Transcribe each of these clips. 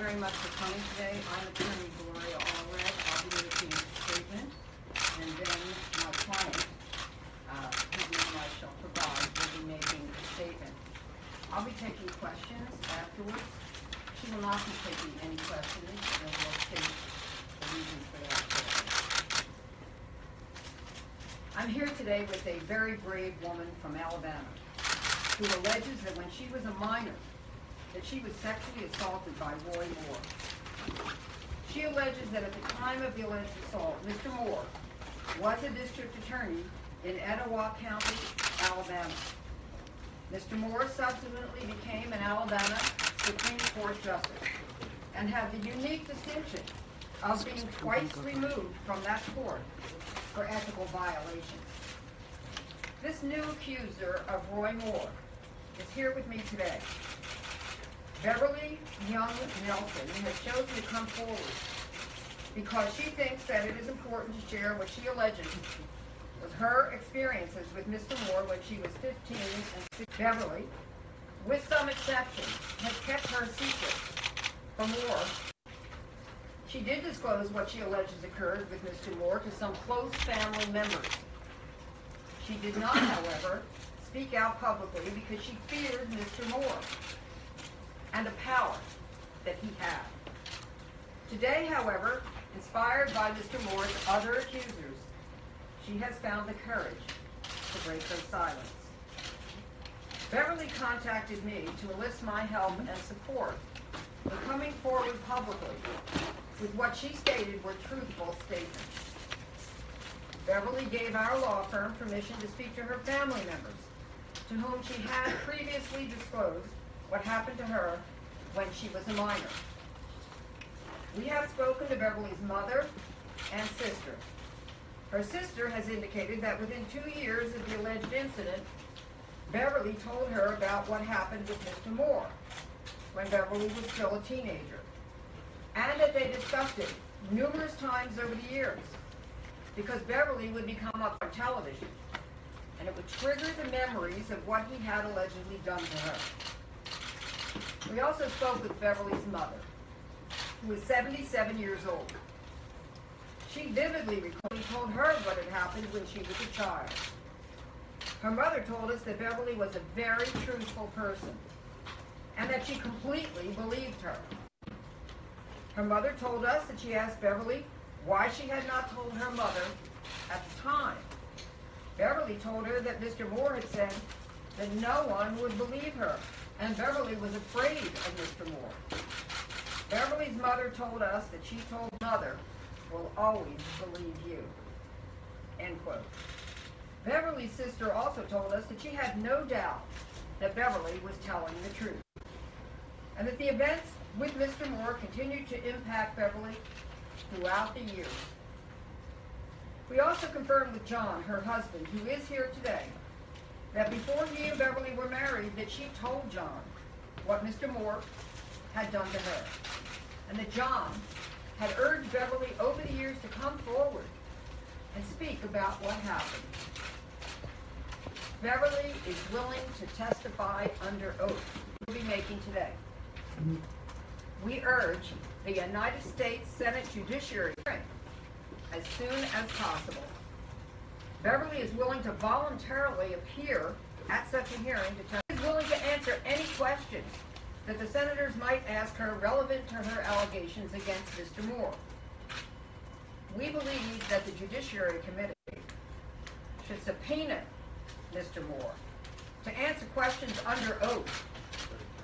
very much for coming today. I'm Attorney Gloria Allred. I'll be making a statement, and then my client, uh, whose name I shall provide, will be making a statement. I'll be taking questions afterwards. She will not be taking any questions, and will state the for that. I'm here today with a very brave woman from Alabama who alleges that when she was a minor, that she was sexually assaulted by Roy Moore. She alleges that at the time of the alleged assault, Mr. Moore was a district attorney in Etowah County, Alabama. Mr. Moore subsequently became an Alabama Supreme Court justice and had the unique distinction of being twice removed from that court for ethical violations. This new accuser of Roy Moore is here with me today. Beverly Young Nelson has chosen to come forward because she thinks that it is important to share what she alleges was her experiences with Mr. Moore when she was 15 and 16. Beverly, with some exceptions, has kept her secret from Moore. She did disclose what she alleges occurred with Mr. Moore to some close family members. She did not, however, speak out publicly because she feared Mr. Moore and the power that he had. Today, however, inspired by Mr. Moore's other accusers, she has found the courage to break her silence. Beverly contacted me to enlist my help and support in coming forward publicly with what she stated were truthful statements. Beverly gave our law firm permission to speak to her family members, to whom she had previously disclosed what happened to her when she was a minor. We have spoken to Beverly's mother and sister. Her sister has indicated that within two years of the alleged incident, Beverly told her about what happened with Mr. Moore when Beverly was still a teenager, and that they discussed it numerous times over the years because Beverly would become up on television and it would trigger the memories of what he had allegedly done to her. We also spoke with Beverly's mother, who was 77 years old. She vividly told her what had happened when she was a child. Her mother told us that Beverly was a very truthful person and that she completely believed her. Her mother told us that she asked Beverly why she had not told her mother at the time. Beverly told her that Mr. Moore had said that no one would believe her, and Beverly was afraid of Mr. Moore. Beverly's mother told us that she told mother, will always believe you. End quote. Beverly's sister also told us that she had no doubt that Beverly was telling the truth, and that the events with Mr. Moore continued to impact Beverly throughout the years. We also confirmed with John, her husband, who is here today, that before he and Beverly were married, that she told John what Mr. Moore had done to her, and that John had urged Beverly over the years to come forward and speak about what happened. Beverly is willing to testify under oath. We'll be making today. We urge the United States Senate Judiciary as soon as possible. Beverly is willing to voluntarily appear at such a hearing to tell, is willing to answer any questions that the senators might ask her relevant to her allegations against Mr. Moore. We believe that the Judiciary Committee should subpoena Mr. Moore to answer questions under oath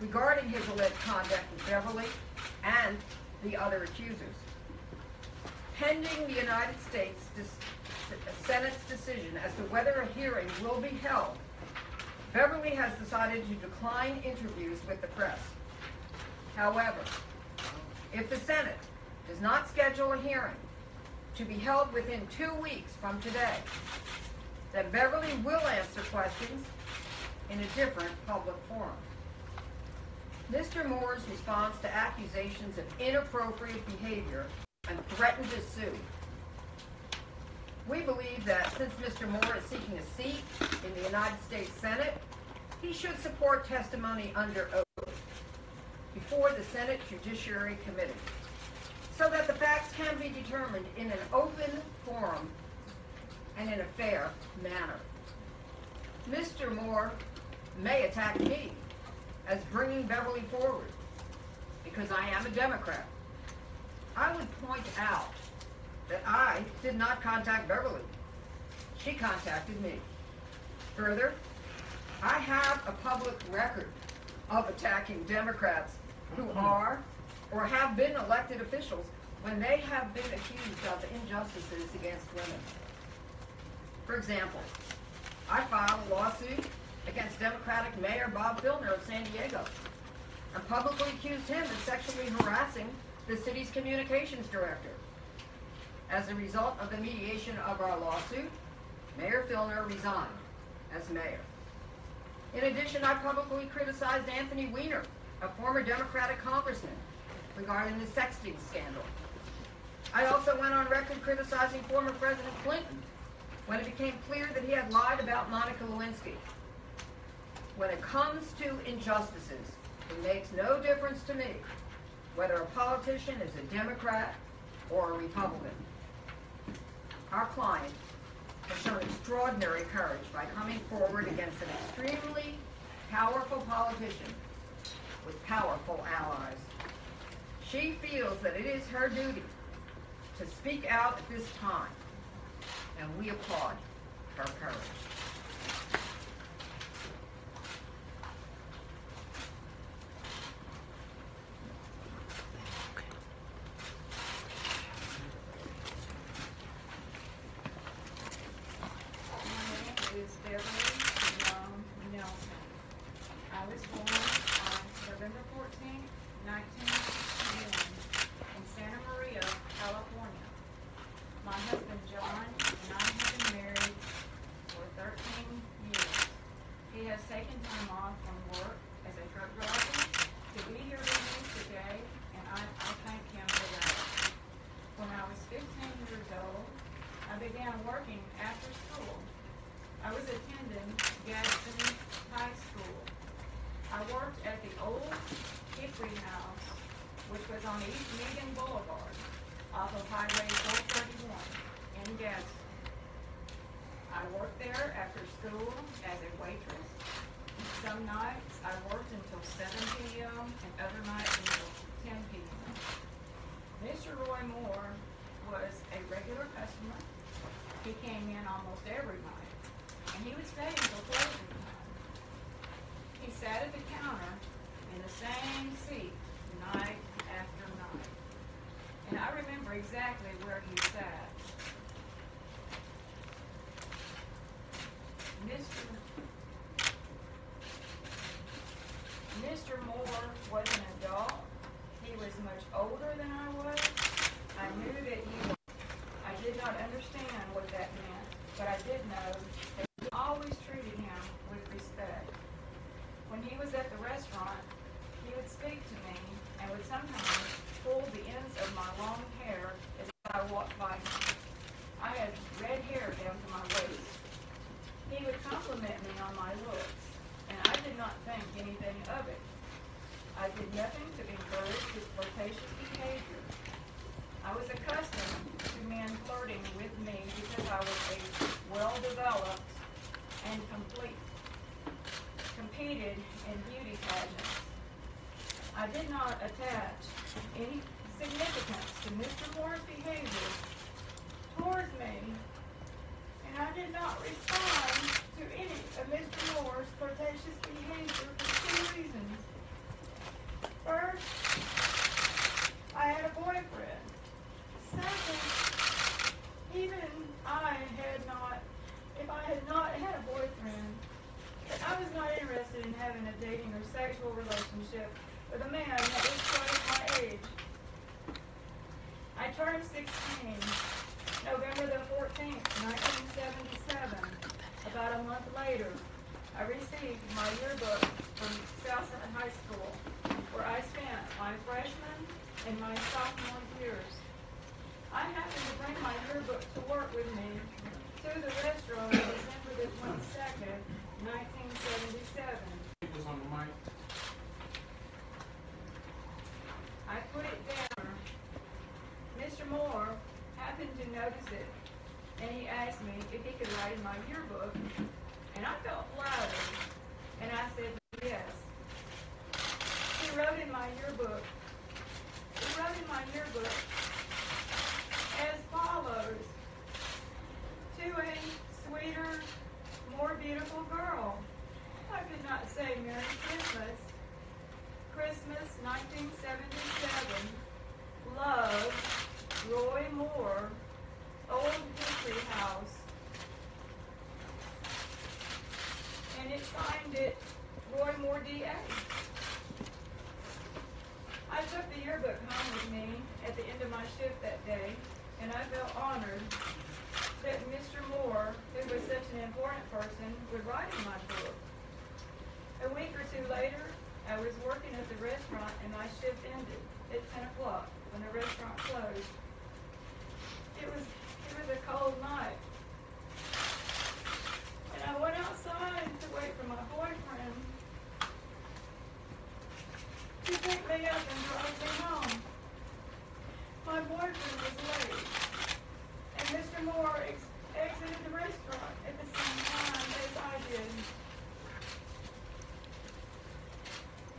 regarding his alleged conduct with Beverly and the other accusers. Pending the United States Senate's decision as to whether a hearing will be held, Beverly has decided to decline interviews with the press. However, if the Senate does not schedule a hearing to be held within two weeks from today, then Beverly will answer questions in a different public forum. Mr. Moore's response to accusations of inappropriate behavior and threatened to sue. We believe that since Mr. Moore is seeking a seat in the United States Senate, he should support testimony under oath. before the Senate Judiciary Committee so that the facts can be determined in an open forum and in a fair manner. Mr. Moore may attack me as bringing Beverly forward because I am a Democrat. I would point out that I did not contact Beverly. She contacted me. Further, I have a public record of attacking Democrats who hmm. are or have been elected officials when they have been accused of injustices against women. For example, I filed a lawsuit against Democratic Mayor Bob Filner of San Diego and publicly accused him of sexually harassing the city's communications director. As a result of the mediation of our lawsuit, Mayor Filner resigned as mayor. In addition, I publicly criticized Anthony Weiner, a former Democratic congressman, regarding the sexting scandal. I also went on record criticizing former President Clinton when it became clear that he had lied about Monica Lewinsky. When it comes to injustices, it makes no difference to me whether a politician is a Democrat or a Republican. Our client has shown extraordinary courage by coming forward against an extremely powerful politician with powerful allies. She feels that it is her duty to speak out at this time, and we applaud her courage. My name is Beverly Young Nelson. I was born on November fourteenth, nineteen sixty-one in Santa Maria, California. My husband John and I have been married for thirteen years. He has taken time off from work as a truck driver to be here with me today, and I, I thank him for that. When I was fifteen years old, I began working after school. I was attending Gadsden High School. I worked at the old Hickory House, which was on East Meighan Boulevard, off of Highway four thirty-one in Gadsden. I worked there after school as a waitress. Some nights I worked until seven P M and other nights until ten P M. Mr. Roy Moore was a regular customer. He came in almost every night, and he would stay until closing time. He sat at the counter in the same seat night after night. And I remember exactly where he sat. Mr. Mr. Moore was an adult. He was much older than I was. I knew that he was, I did not understand what that meant, but I did know that he always treated him with respect. When he was at the restaurant, he would speak to me and would sometimes pull the ends of my long hair as I walked by him. I had red hair down to my waist. He would compliment me on my looks, and I did not think anything of it. I did nothing to encourage his flirtatious behavior. I was accustomed to men flirting with me because I was a well-developed and complete, competed in beauty pageants. I did not attach any significance to Mr. Moore's behavior towards me, and I did not respond to any of Mr. Moore's flirtatious behavior for two reasons. First, I had a boyfriend. Second, even I had not, if I had not had a boyfriend, I was not interested in having a dating or sexual relationship with a man that was twice my age. I turned sixteen, November the fourteenth, nineteen seventy-seven. About a month later, I received my yearbook from Southside High School, where I spent my freshman and my sophomore years. I happened to bring my yearbook to work with me to the restaurant on December the 22nd, 1977. on the mic. I put it down. Mr. Moore happened to notice it, and he asked me if he could write in my yearbook, and I felt flattered, and I said, my yearbook, he wrote in my yearbook as follows, to a sweeter, more beautiful girl. I could not say Merry Christmas. Christmas 1977. Love, Roy Moore, Old Hickory House. And it signed it Roy Moore DA. Took the yearbook home with me at the end of my shift that day, and I felt honored that Mr. Moore, who was such an important person, would write in my book. A week or two later, I was working at the restaurant and my shift ended at ten o'clock when the restaurant closed. It was, it was a cold night. And I went outside to wait for my boyfriend to pick me up and drive me home. My boyfriend was late, and Mr. Moore ex- exited the restaurant at the same time as I did.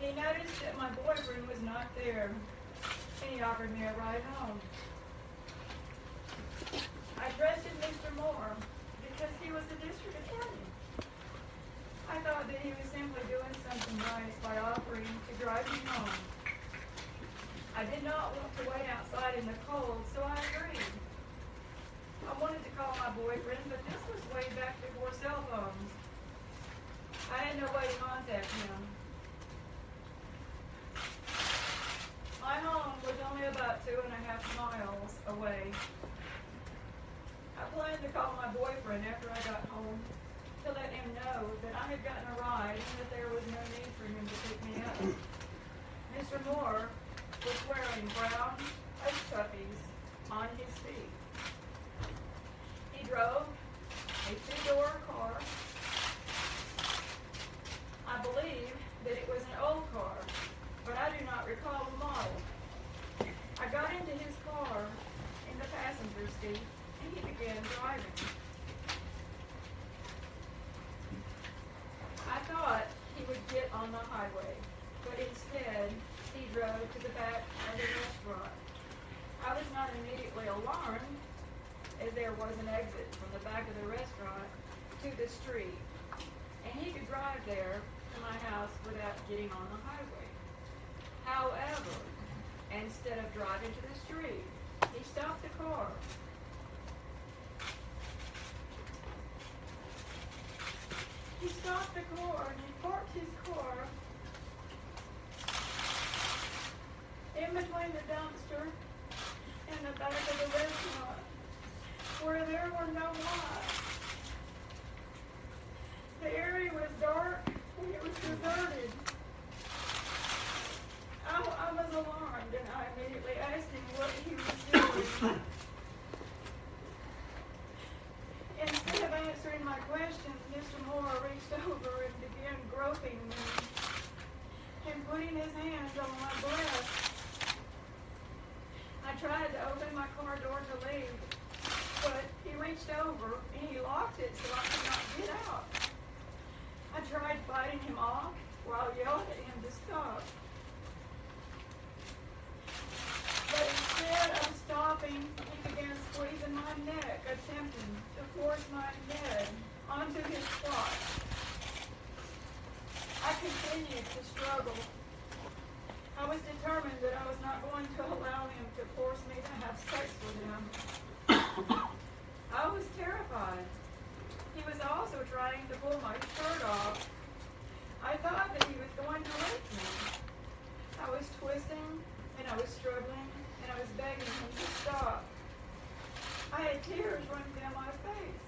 He noticed that my boyfriend was not there, and he offered me a ride home. I trusted Mr. Moore because he was the district attorney. I thought that he was simply doing something nice by offering to drive me home. I did not want to wait outside in the cold, so I agreed. I wanted to call my boyfriend, but this was way back before cell phones. I had no way to contact him. My home was only about two and a half miles away. I planned to call my boyfriend after I got home to let him know that I had gotten a ride and that there was no need for him to pick me up. Mr. Moore was wearing brown Hush Puppies on his feet. He drove a two-door car. I believe that it was an old car, but I do not recall the model. I got into his car in the and he began driving. I thought he would get on the highway, but instead he drove to the back of the restaurant. I was not immediately alarmed as there was an exit from the back of the restaurant to the street, and he could drive there to my house without getting on the highway. However, instead of driving to the street, he stopped the car. He stopped the car and he parked his car in between the dumpster and the back of the restaurant where there were no lights. The area was dark it was deserted. I, I was alarmed and I immediately asked him what he was doing. Instead of answering my questions, Mr. Moore reached over and began groping me and putting his hands on my breast. I tried to open my car door to leave, but he reached over and he locked it so I could not get out. I tried fighting him off while yelling at him to stop. But instead of stopping, he began squeezing my neck, attempting to force my head onto his crotch. I continued to struggle. I was determined that I was not going to allow him to force me to have sex with him. I was terrified. He was also trying to pull my shirt off. I thought that he was going to rape me. I was twisting and I was struggling and I was begging him to stop. I had tears running down my face.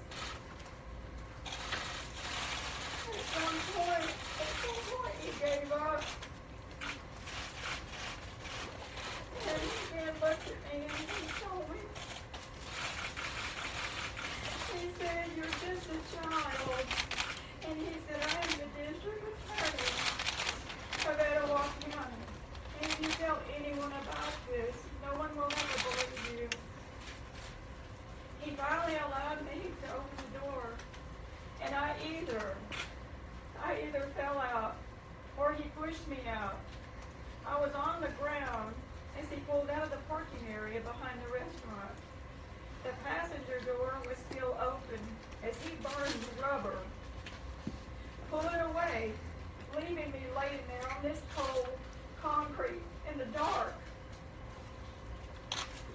At some point, at some point he gave up. And he then looked at me and he told me, he said, you're just a child. And he said, I am the district attorney of Etowah County. And if you tell anyone about this, no one will ever believe you. He finally allowed me to open behind the restaurant. The passenger door was still open as he burned rubber. Pulling away, leaving me laying there on this cold concrete in the dark.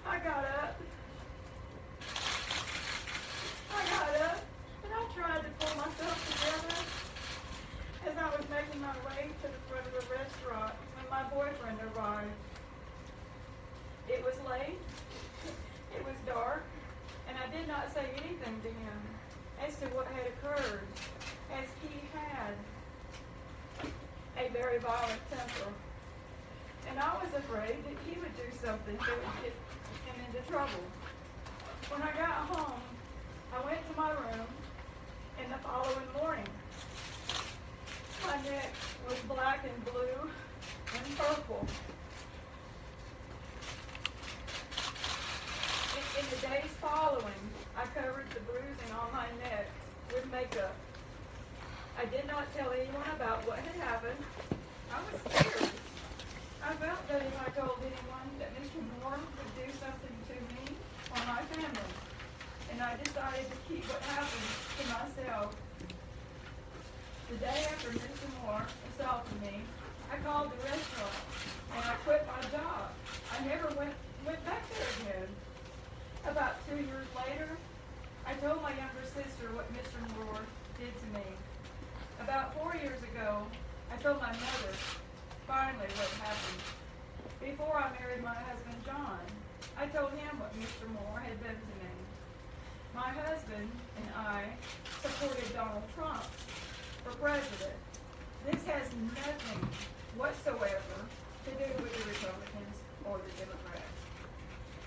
I got up. I got up and I tried to pull myself together as I was making my way to the front of the restaurant when my boyfriend arrived. It was late, it was dark, and I did not say anything to him as to what had occurred, as he had a very violent temper. And I was afraid that he would do something that would get him into trouble. When I got home, I went to my room, and the following morning, my neck was black and blue and purple. In, in the days following, I covered the bruising on my neck with makeup. I did not tell anyone about what had happened. I was scared. I felt that if I told anyone that Mr. Moore would do something to me or my family, and I decided to keep what happened to myself. The day after Mr. Moore assaulted me, I called the restaurant and I quit my job. I never went went back there again. About two years later, I told my younger sister what Mr. Moore did to me. About four years ago, I told my mother finally what happened. Before I married my husband John, I told him what Mr. Moore had done to me. My husband and I supported Donald Trump for president. This has nothing whatsoever to do with the Republicans or the Democrats.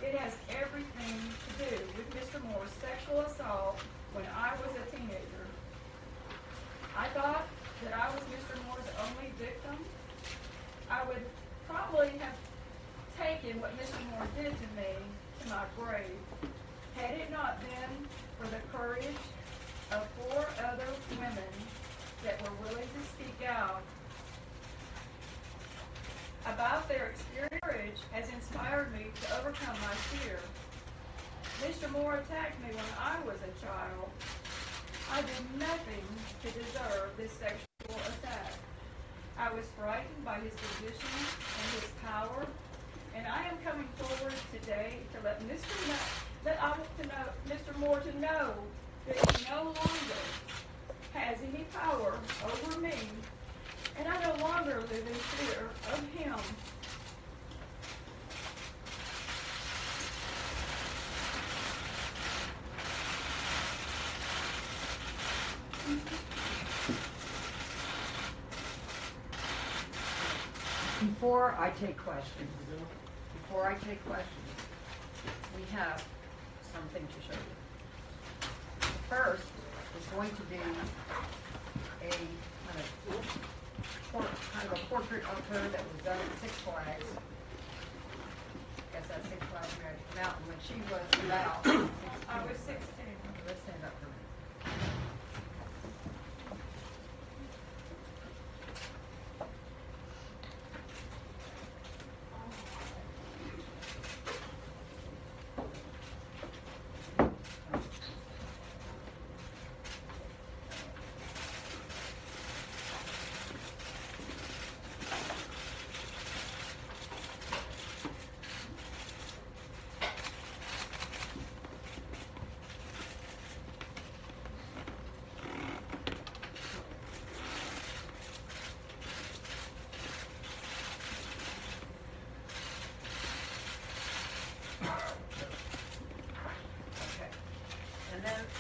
It has everything to do with Mr. Moore's sexual assault when I was a teenager. I thought that I was Mr. Moore's only victim. I would probably have taken what Mr. Moore did to me to my grave had it not been for the courage of four other women that were willing to speak out about their experience has inspired me to overcome my fear. Mr. Moore attacked me when I was a child. I did nothing to deserve this sexual attack. I was frightened by his position and his power, and I am coming forward today to let Mr. Know, let I want to know, Mr. Moore to know that he no longer has any power over me, and I no longer live in fear of him. Before I take questions, before I take questions, we have something to show you. First is going to be a kind of, por- kind of a portrait of her that was done at Six Flags. I Guess that's Six Flags Magic Mountain when she was about. I was sixteen. Let's stand up for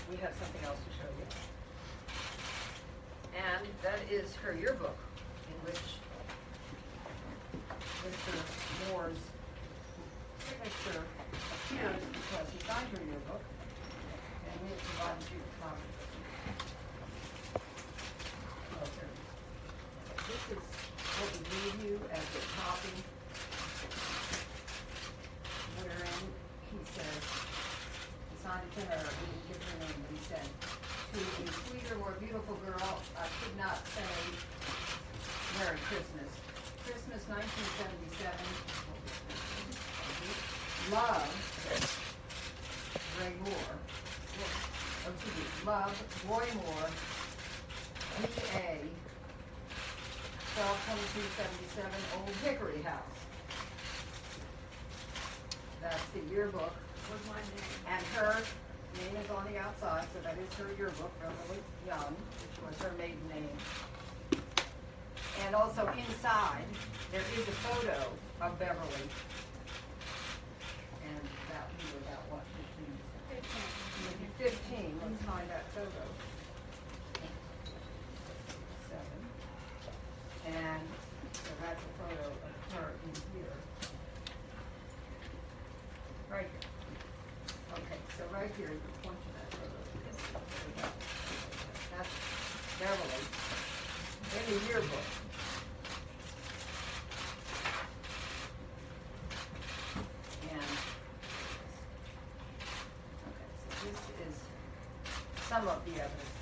we have something else to show you. And that is her yearbook, in which Love, Ray Moore. Oh, excuse me. Love, Roy Moore, DA, 122277 Old Hickory House. That's the yearbook. Was my name. And her name is on the outside, so that is her yearbook, Beverly Young, which was her maiden name. And also inside, there is a photo of Beverly. And that, we were about, what, fifteen? Fifteen. Maybe fifteen, let's find that photo. Seven. And so that's a photo of her in here. Right here. Okay, so right here, you can point to that photo. That's Beverly in the yearbook. And, okay, so this is some of the evidence